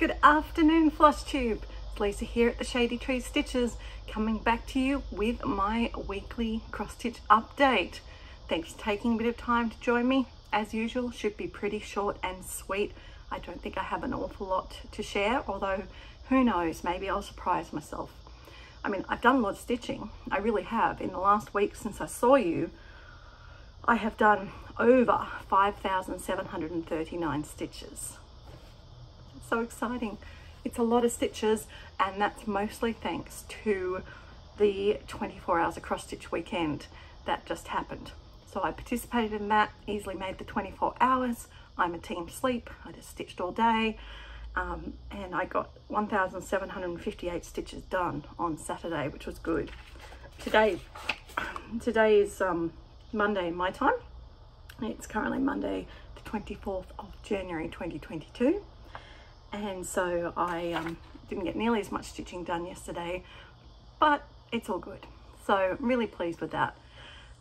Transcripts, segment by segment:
Good afternoon, Floss Tube. It's Lisa here at the Shady Tree Stitches, coming back to you with my weekly cross stitch update. Thanks for taking a bit of time to join me. As usual, should be pretty short and sweet. I don't think I have an awful lot to share, although who knows, maybe I'll surprise myself. I mean, I've done a lot of stitching. I really have. In the last week since I saw you, I have done over 5,739 stitches. So exciting. It's a lot of stitches and that's mostly thanks to the 24 hours of cross stitch weekend that just happened. So I participated in that, easily made the 24 hours. I'm a team sleep. I just stitched all day. Um, and I got 1,758 stitches done on Saturday, which was good. Today, today is um, Monday in my time. It's currently Monday, the 24th of January 2022. And so I um, didn't get nearly as much stitching done yesterday, but it's all good. So I'm really pleased with that.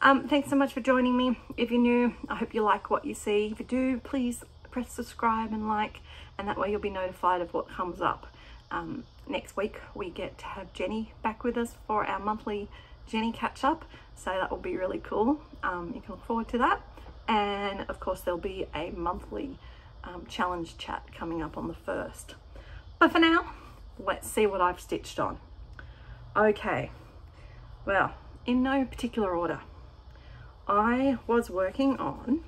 Um, thanks so much for joining me. If you're new, I hope you like what you see. If you do, please press subscribe and like, and that way you'll be notified of what comes up. Um, next week, we get to have Jenny back with us for our monthly Jenny catch up. So that will be really cool. Um, you can look forward to that. And of course, there'll be a monthly um, challenge chat coming up on the 1st. But for now, let's see what I've stitched on. Okay, well, in no particular order. I was working on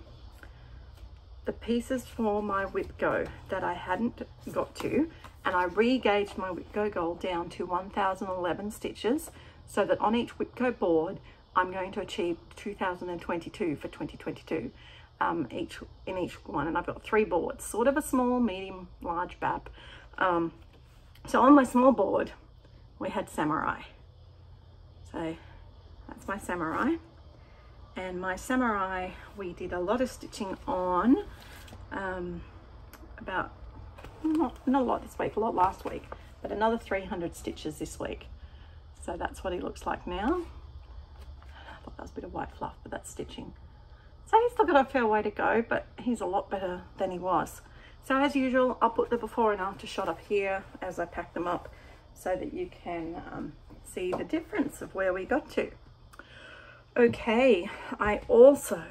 the pieces for my WIPGO that I hadn't got to and I re-gauged my WIPGO goal down to 1011 stitches so that on each WIPGO board I'm going to achieve 2022 for 2022 um, each in each one and I've got three boards sort of a small medium large bap um, so on my small board we had samurai. So that's my samurai. And my samurai we did a lot of stitching on um, about not, not a lot this week a lot last week but another 300 stitches this week. So that's what he looks like now. I thought that was a bit of white fluff but that's stitching so he's still got a fair way to go but he's a lot better than he was so as usual I'll put the before and after shot up here as I pack them up so that you can um, see the difference of where we got to Okay, I also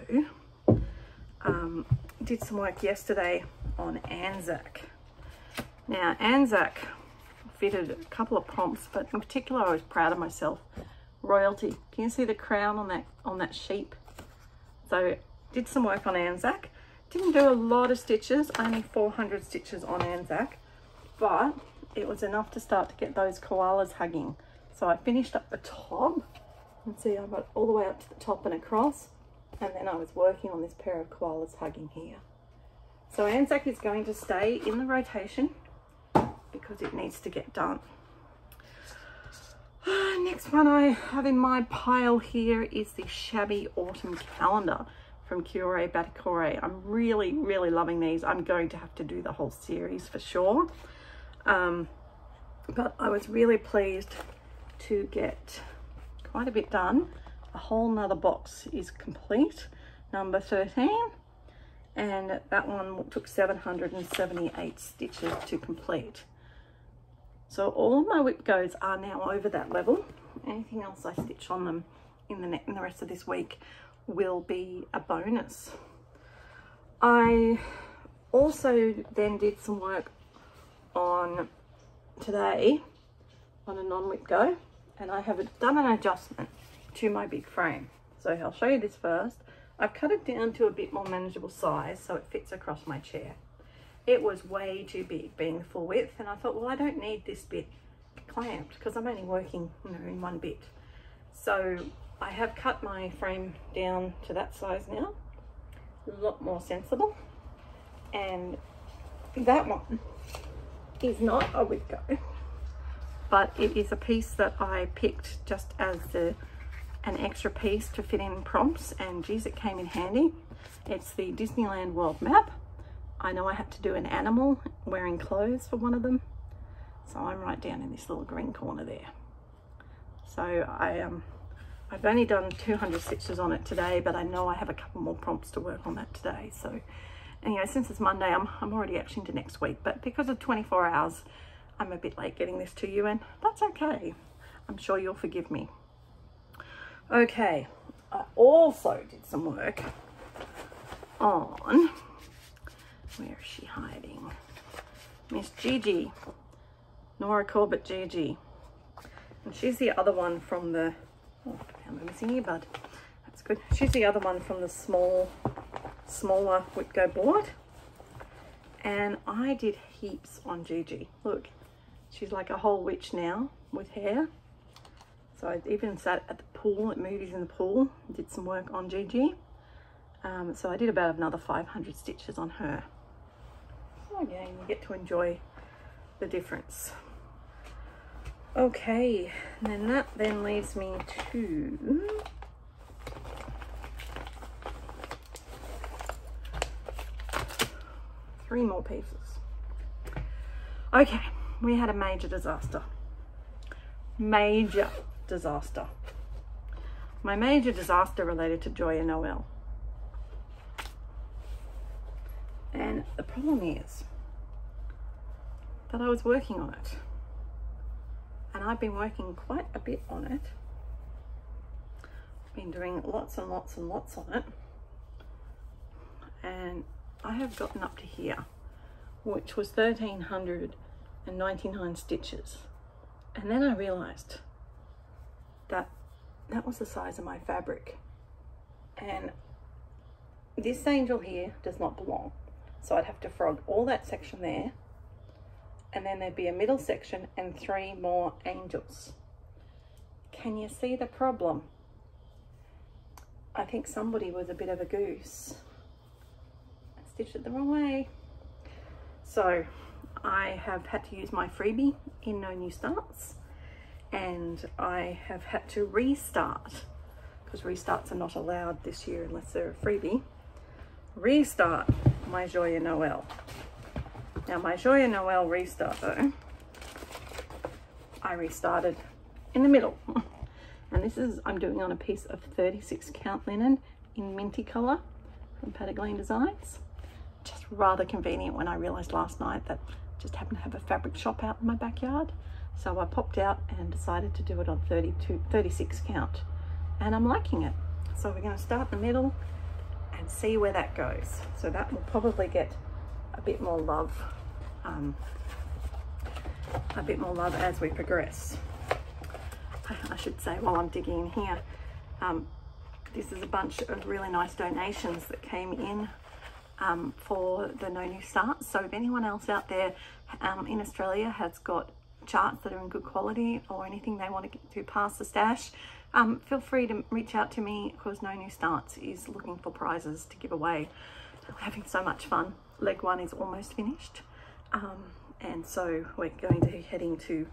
um, did some work yesterday on Anzac. Now, Anzac fitted a couple of prompts, but in particular, I was proud of myself. Royalty. Can you see the crown on that on that sheep? So, did some work on Anzac. Didn't do a lot of stitches, only 400 stitches on Anzac, but it was enough to start to get those koalas hugging. So I finished up the top and see I got all the way up to the top and across and then I was working on this pair of koalas hugging here. So Anzac is going to stay in the rotation because it needs to get done. Next one I have in my pile here is the Shabby Autumn Calendar from Cuore Batticuore. I'm really, really loving these. I'm going to have to do the whole series for sure. Um, but I was really pleased to get quite a bit done. A whole nother box is complete, number 13. And that one took 778 stitches to complete. So all my WIPGOs are now over that level. Anything else I stitch on them in the, in the rest of this week will be a bonus. I also then did some work on today on a non-WIPGO and I have done an adjustment to my big frame. So I'll show you this first. I've cut it down to a bit more manageable size so it fits across my chair. It was way too big being full width and I thought, well, I don't need this bit clamped because I'm only working you know, in one bit. So I have cut my frame down to that size now. A lot more sensible. And that one is not a WIPGO but it is a piece that I picked just as the, an extra piece to fit in prompts and geez it came in handy. It's the Disneyland World Map. I know I had to do an animal wearing clothes for one of them so I'm right down in this little green corner there. So I um, I've only done 200 stitches on it today but I know I have a couple more prompts to work on that today so anyway, since it's Monday, I'm, I'm already actually into next week, but because of 24 hours, I'm a bit late getting this to you and that's okay. I'm sure you'll forgive me. Okay, I also did some work on, where is she hiding? Miss Gigi, Nora Corbett Gigi. And she's the other one from the, oh, I'm missing earbud. That's good. She's the other one from the small, smaller WIPGO board. And I did heaps on Gigi. Look, she's like a whole witch now with hair. So I even sat at the pool, at movies in the pool, did some work on Gigi. Um, so I did about another 500 stitches on her. So again, you get to enjoy the difference. Okay, then that then leaves me to three more pieces. Okay, we had a major disaster. Major disaster. My major disaster related to Joya Noel. And the problem is that I was working on it. And I've been working quite a bit on it. I've Been doing lots and lots and lots on it. And I have gotten up to here, which was 1399 stitches. And then I realized that that was the size of my fabric. And this angel here does not belong. So I'd have to frog all that section there and then there'd be a middle section and three more angels. Can you see the problem? I think somebody was a bit of a goose. I stitched it the wrong way. So I have had to use my freebie in No New Starts and I have had to restart because restarts are not allowed this year unless they're a freebie. Restart my Joya Noel. Now my Joya Noel restart though, I restarted in the middle. And this is, I'm doing on a piece of 36 count linen in minty color from Paddock Lane Designs. Just rather convenient when I realized last night that I just happened to have a fabric shop out in my backyard. So I popped out and decided to do it on 32, 36 count and I'm liking it. So we're gonna start in the middle and see where that goes. So that will probably get a bit more love um, a bit more love as we progress. I should say while I'm digging in here, um, this is a bunch of really nice donations that came in um, for the No New Starts. So if anyone else out there um, in Australia has got charts that are in good quality or anything they want to get to pass the stash, um, feel free to reach out to me because No New Starts is looking for prizes to give away. We're having so much fun. Leg one is almost finished. Um, and so we're going to be heading to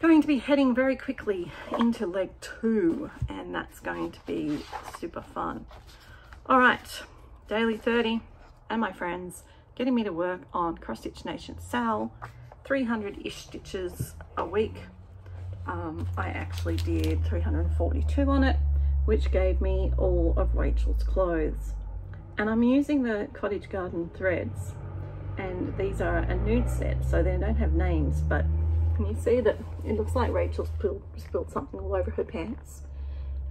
going to be heading very quickly into leg two and that's going to be super fun. All right daily 30 and my friends getting me to work on cross stitch nation sal 300-ish stitches a week. Um, I actually did 342 on it which gave me all of Rachel's clothes. And I'm using the cottage garden threads and these are a nude set so they don't have names but can you see that it looks like Rachel's spilled, spilled something all over her pants?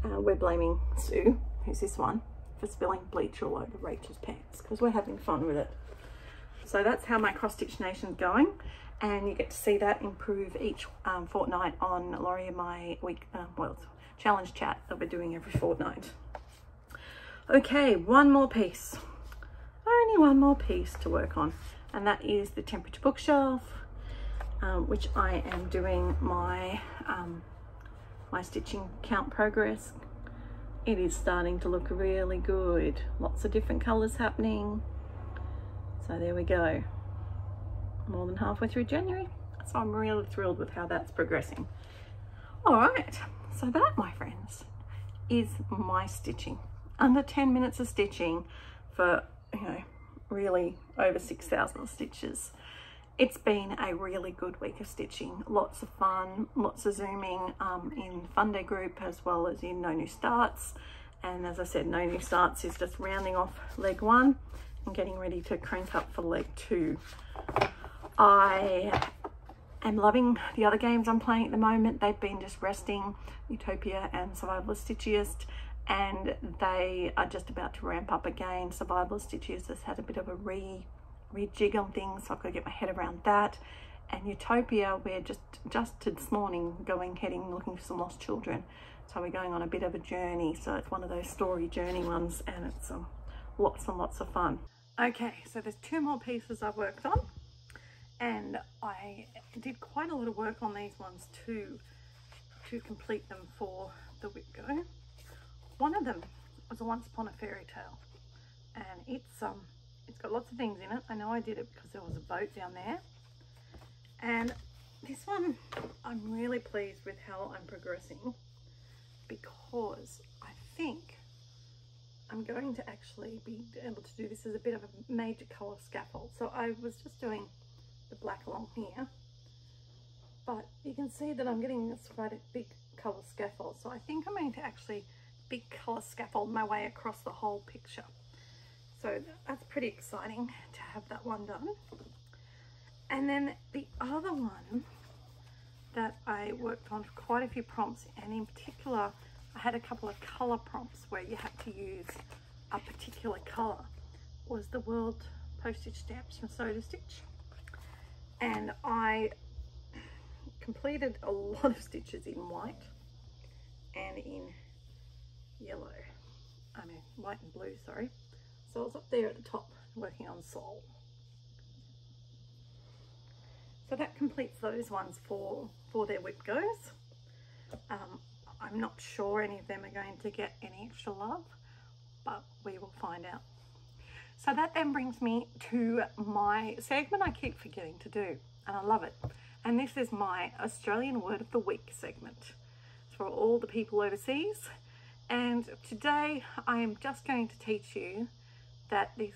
Uh, we're blaming Sue who's this one for spilling bleach all over Rachel's pants because we're having fun with it. So that's how my cross stitch nation's going and you get to see that improve each um, fortnight on Laurie and my week uh, well challenge chat that we're doing every fortnight. Okay one more piece only one more piece to work on and that is the temperature bookshelf um, which I am doing my um, my stitching count progress. It is starting to look really good. Lots of different colors happening. So there we go. More than halfway through January. So I'm really thrilled with how that's progressing. All right. So that my friends is my stitching. Under 10 minutes of stitching for you know really over 6,000 stitches. It's been a really good week of stitching. Lots of fun, lots of zooming um, in Fun group as well as in No New Starts. And as I said, No New Starts is just rounding off leg one I'm getting ready to crank up for leg two. I am loving the other games I'm playing at the moment. They've been just resting, Utopia and Survivalist Stitchiest, and they are just about to ramp up again. Survivalist Stitchiest has had a bit of a re rejig on things, so I've got to get my head around that. And Utopia, we're just just this morning going heading looking for some lost children. So we're going on a bit of a journey. So it's one of those story journey ones, and it's um, lots and lots of fun. Okay, so there's two more pieces I've worked on and I did quite a lot of work on these ones too to complete them for the WIPGO. One of them was a Once Upon a Fairy Tale and it's um it's got lots of things in it. I know I did it because there was a boat down there and this one I'm really pleased with how I'm progressing because I think I'm going to actually be able to do this as a bit of a major colour scaffold. So I was just doing the black along here. But you can see that I'm getting this quite a big colour scaffold. So I think I'm going to actually big colour scaffold my way across the whole picture. So that's pretty exciting to have that one done. And then the other one that I worked on for quite a few prompts and in particular I had a couple of colour prompts where you had to use a particular colour was the world postage stamps from to Stitch and I completed a lot of stitches in white and in yellow I mean white and blue sorry so I was up there at the top working on Soul so that completes those ones for for their WIPGOs um, I'm not sure any of them are going to get any extra love but we will find out so that then brings me to my segment I keep forgetting to do, and I love it. And this is my Australian Word of the Week segment. It's for all the people overseas. And today I am just going to teach you that this,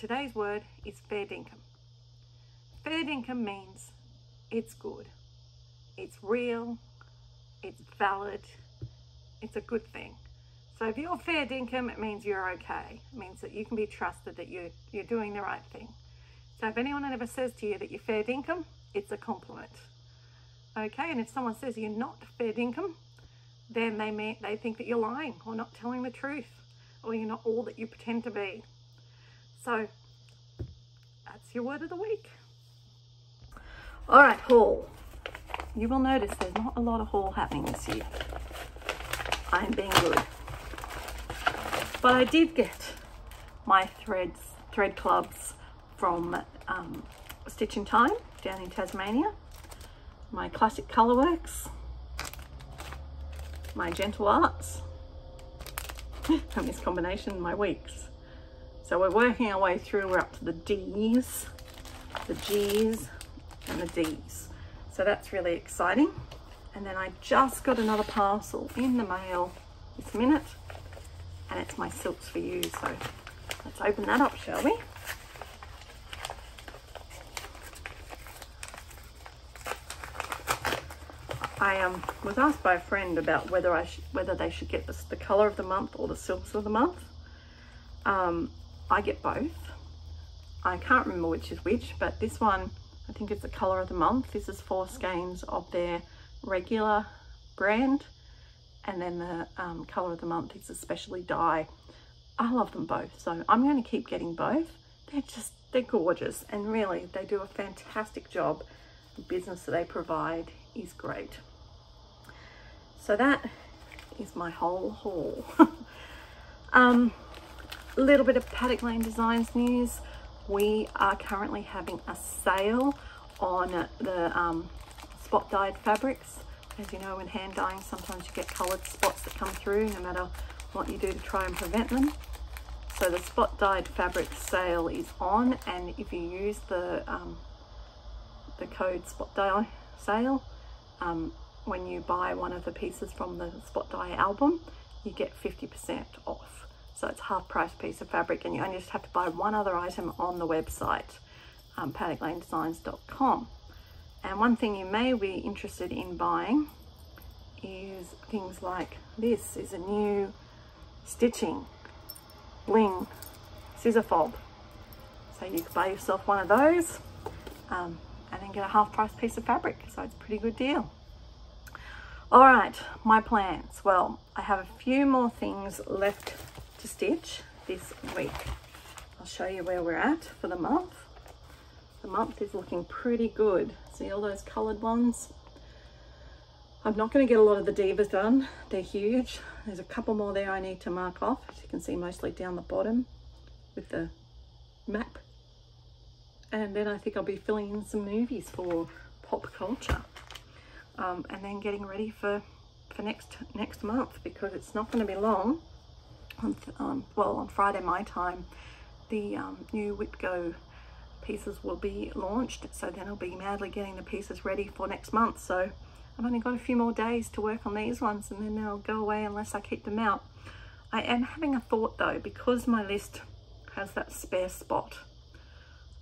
today's word is fair dinkum. Fair dinkum means it's good, it's real, it's valid, it's a good thing. So if you're fair dinkum, it means you're okay. It means that you can be trusted that you're, you're doing the right thing. So if anyone ever says to you that you're fair dinkum, it's a compliment. Okay, and if someone says you're not fair dinkum, then they may, they think that you're lying or not telling the truth or you're not all that you pretend to be. So that's your word of the week. All right, haul. You will notice there's not a lot of haul happening this year. I'm being good. But I did get my threads, thread clubs from um, Stitch in Time down in Tasmania, my Classic Colourworks, my Gentle Arts, and this combination, my weeks. So we're working our way through, we're up to the D's, the G's, and the D's. So that's really exciting. And then I just got another parcel in the mail this minute and it's my silks for you so let's open that up shall we I um, was asked by a friend about whether I whether they should get the color of the month or the silks of the month. Um, I get both. I can't remember which is which, but this one, I think it's the color of the month. This is four skeins of their regular brand and then the um, colour of the month is a especially dye. I love them both, so I'm going to keep getting both. They're just, they're gorgeous, and really, they do a fantastic job. The business that they provide is great. So that is my whole haul. um, a little bit of Paddock Lane Designs news. We are currently having a sale on the um, spot dyed fabrics. As you know, in hand dyeing, sometimes you get coloured spots that come through no matter what you do to try and prevent them. So the spot dyed fabric sale is on and if you use the, um, the code spot dye sale, um, when you buy one of the pieces from the spot dye album, you get 50% off. So it's half price piece of fabric and you only just have to buy one other item on the website, um, paddocklanedesigns.com. And one thing you may be interested in buying is things like this is a new stitching bling scissor fob So you could buy yourself one of those um, and then get a half price piece of fabric. So it's a pretty good deal. All right, my plans. Well, I have a few more things left to stitch this week. I'll show you where we're at for the month. The month is looking pretty good. See all those colored ones? I'm not going to get a lot of the divas done. They're huge. There's a couple more there I need to mark off. As you can see, mostly down the bottom with the map. And then I think I'll be filling in some movies for pop culture. Um, and then getting ready for, for next next month because it's not going to be long. On, um, well, on Friday my time, the um, new WIPGO pieces will be launched. So then I'll be madly getting the pieces ready for next month. So I've only got a few more days to work on these ones and then they'll go away unless I keep them out. I am having a thought though, because my list has that spare spot.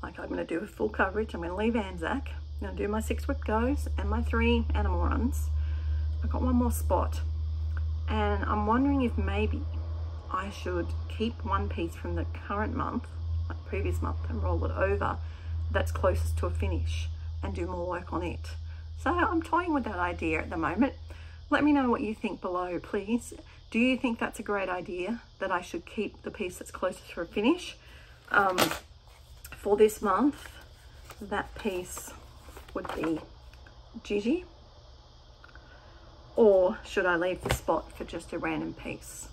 Like I'm going to do a full coverage. I'm going to leave Anzac. I'm to do my six WIPGOs and my three animal runs. I've got one more spot. And I'm wondering if maybe I should keep one piece from the current month, like previous month, and roll it over that's closest to a finish and do more work on it. So I'm toying with that idea at the moment. Let me know what you think below, please. Do you think that's a great idea that I should keep the piece that's closest for a finish? Um, for this month, that piece would be Gigi. Or should I leave the spot for just a random piece?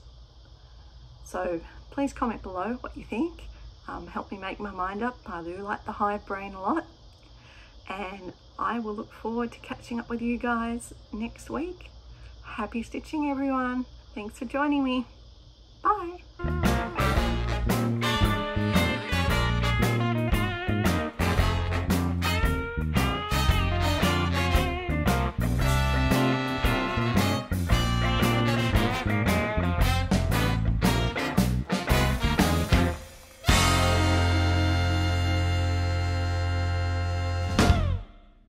So please comment below what you think. Um, help me make my mind up. I do like the hive brain a lot. And I will look forward to catching up with you guys next week. Happy stitching everyone. Thanks for joining me. Bye.